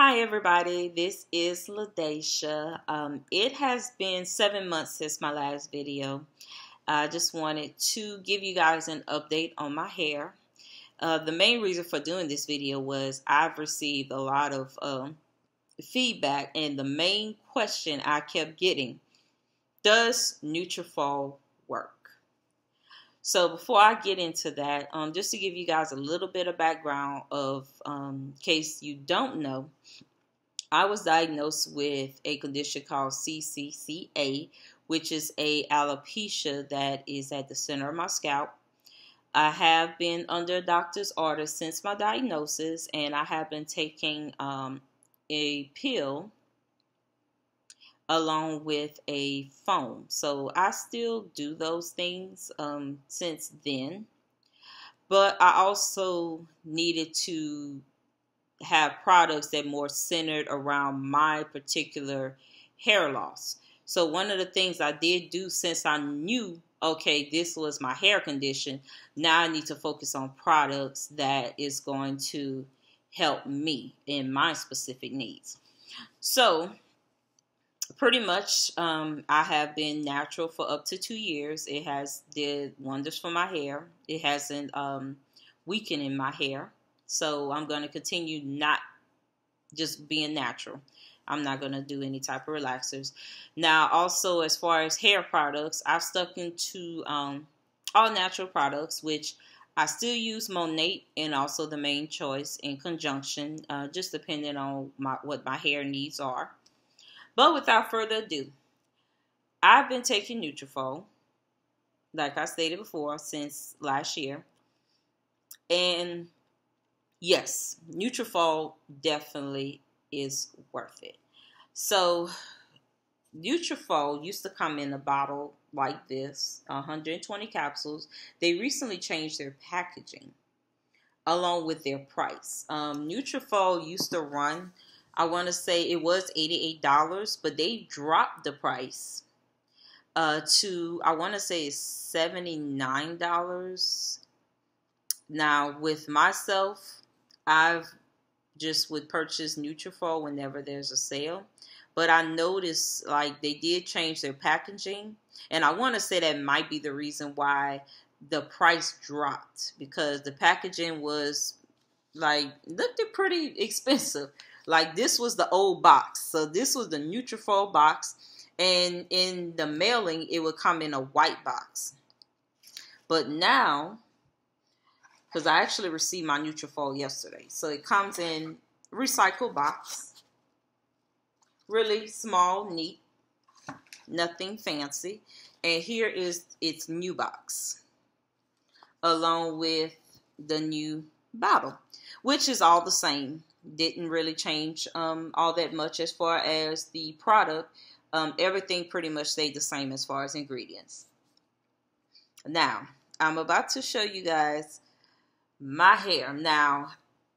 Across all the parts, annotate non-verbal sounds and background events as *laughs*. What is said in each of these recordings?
Hi, everybody. This is LaDacia. Um, it has been seven months since my last video. I just wanted to give you guys an update on my hair. Uh, the main reason for doing this video was I've received a lot of um, feedback, and the main question I kept getting Does Nutrafol work? So before I get into that, um, just to give you guys a little bit of background of um, case you don't know, I was diagnosed with a condition called CCCA, which is a alopecia that is at the center of my scalp. I have been under a doctor's order since my diagnosis, and I have been taking um, a pill along with a foam. So I still do those things um, since then. But I also needed to have products that more centered around my particular hair loss. So one of the things I did do since I knew, okay, this was my hair condition, now I need to focus on products that is going to help me in my specific needs. So pretty much um, i have been natural for up to two years. It has did wonders for my hair. It hasn't um, weakened in my hair. So i'm going to continue not just being natural. I'm not going to do any type of relaxers. Now also as far as hair products i've stuck into um, all natural products which I still use Monat and also the Mane Choice in conjunction, uh, just depending on my, what my hair needs are. But without further ado, I've been taking Nutrafol, like I stated before, since last year. And yes, Nutrafol definitely is worth it. So Nutrafol used to come in a bottle like this, 120 capsules. They recently changed their packaging along with their price. Um, Nutrafol used to run I want to say it was $88, but they dropped the price uh, to, I want to say $79. Now, with myself, I've just would purchase Nutrafol whenever there's a sale. But I noticed like they did change their packaging. And I want to say that might be the reason why the price dropped because the packaging was like looked pretty expensive. Like this was the old box. So this was the Nutrafol box. And in the mailing, it would come in a white box. But now, because I actually received my Nutrafol yesterday. So it comes in recycled box. Really small, neat. Nothing fancy. And here is its new box. Along with the new bottle. Which is all the same didn't really change um, all that much as far as the product. Um, everything pretty much stayed the same as far as ingredients. Now, I'm about to show you guys my hair. Now,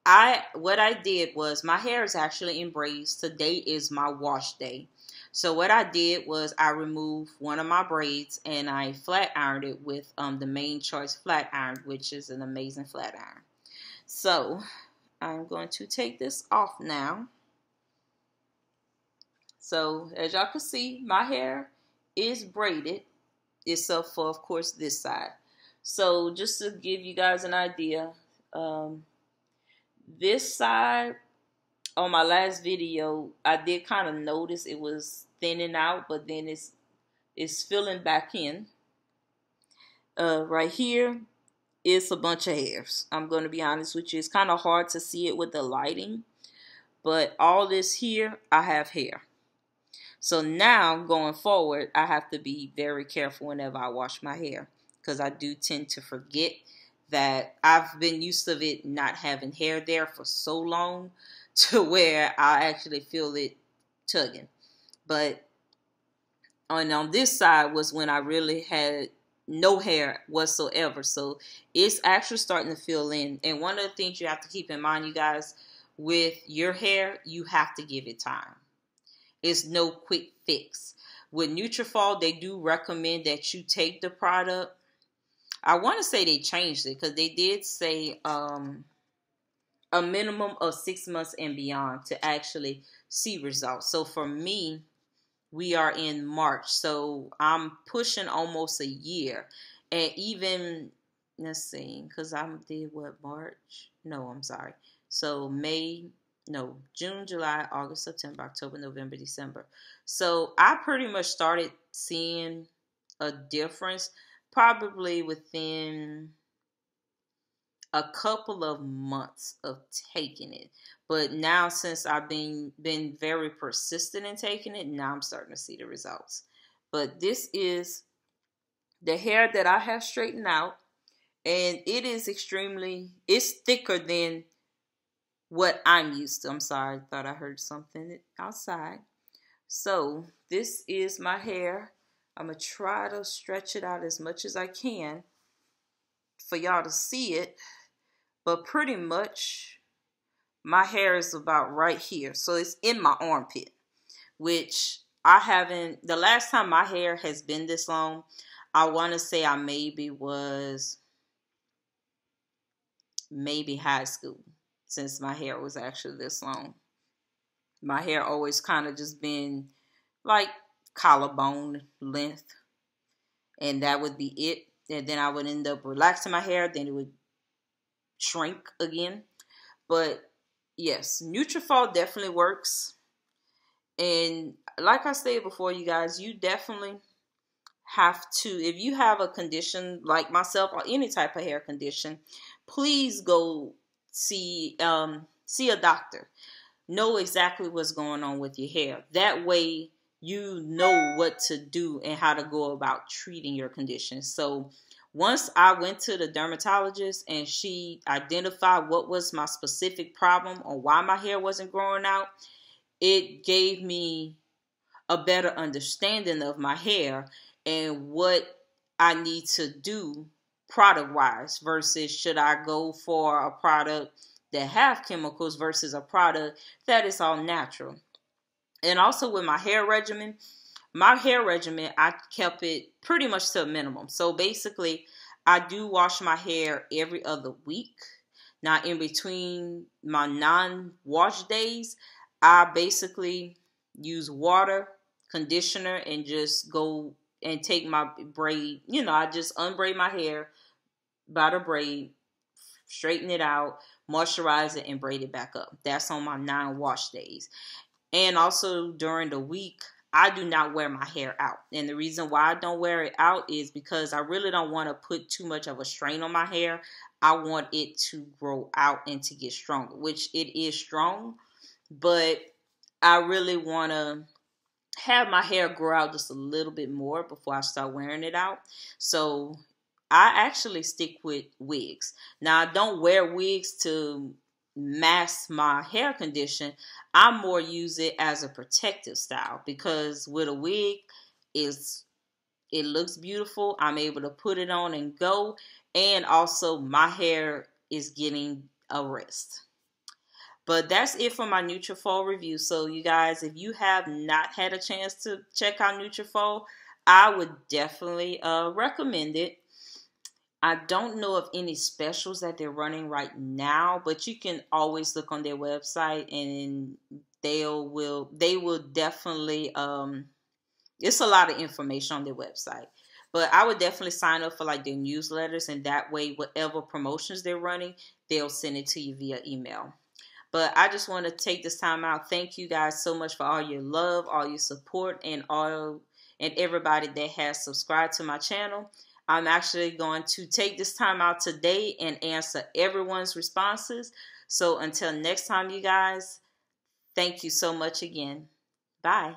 I what I did was my hair is actually in braids. Today is my wash day. So what I did was I removed one of my braids and I flat ironed it with um, the Mane Choice flat iron, which is an amazing flat iron. So I'm going to take this off now. So as y'all can see, my hair is braided, except for, of course, this side. So just to give you guys an idea, um, this side on my last video, I did kind of notice it was thinning out, but then it's it's filling back in. Uh, right here, it's a bunch of hairs. I'm going to be honest with you. It's kind of hard to see it with the lighting. But all this here, I have hair. So now going forward, I have to be very careful whenever I wash my hair. Because I do tend to forget that I've been used to it not having hair there for so long *laughs* to where I actually feel it tugging. But on, on this side was when I really had no hair whatsoever. So it's actually starting to fill in. And one of the things you have to keep in mind, you guys, with your hair, you have to give it time. It's no quick fix. With Nutrafol, they do recommend that you take the product. I want to say they changed it because they did say um, a minimum of six months and beyond to actually see results. So for me, we are in March, so I'm pushing almost a year, and even let's see, because I did what March? No, I'm sorry. So May, no, June, July, August, September, October, November, December. So I pretty much started seeing a difference probably within a couple of months of taking it. But now since I've been been very persistent in taking it, now I'm starting to see the results. But this is the hair that I have straightened out and it is extremely it's thicker than what I'm used to. I'm sorry, I thought I heard something outside. So this is my hair. I'm gonna try to stretch it out as much as I can for y'all to see it. But pretty much my hair is about right here. So it's in my armpit, which I haven't, the last time my hair has been this long, I want to say I maybe was maybe high school since my hair was actually this long. My hair always kind of just been like collarbone length, and that would be it. And then I would end up relaxing my hair, then it would shrink again. But yes, Nutrafol definitely works. And like I said before, you guys, you definitely have to, if you have a condition like myself or any type of hair condition, please go see um, see a doctor. Know exactly what's going on with your hair. That way, you know what to do and how to go about treating your condition. So, once I went to the dermatologist and she identified what was my specific problem or why my hair wasn't growing out, it gave me a better understanding of my hair and what I need to do product wise versus should I go for a product that have chemicals versus a product that is all natural. And also with my hair regimen, my hair regimen, I kept it pretty much to a minimum. So basically, I do wash my hair every other week. Now, in between my non wash days, I basically use water, conditioner, and just go and take my braid. You know, I just unbraid my hair by the braid, straighten it out, moisturize it, and braid it back up. That's on my non wash days. And also during the week, I do not wear my hair out. And the reason why I don't wear it out is because I really don't want to put too much of a strain on my hair. I want it to grow out and to get stronger, which it is strong, but I really want to have my hair grow out just a little bit more before I start wearing it out. So I actually stick with wigs. Now, I don't wear wigs to mask my hair condition. I more use it as a protective style because with a wig, is it looks beautiful. I'm able to put it on and go, and also my hair is getting a rest. But that's it for my Nutrafol review. So you guys, if you have not had a chance to check out Nutrafol, I would definitely uh, recommend it. I don't know of any specials that they're running right now, but you can always look on their website and they'll will they will definitely um it's a lot of information on their website. But I would definitely sign up for like their newsletters and that way whatever promotions they're running, they'll send it to you via email. But I just want to take this time out. Thank you guys so much for all your love, all your support, and all and everybody that has subscribed to my channel. I'm actually going to take this time out today and answer everyone's responses. So until next time, you guys, thank you so much again. Bye.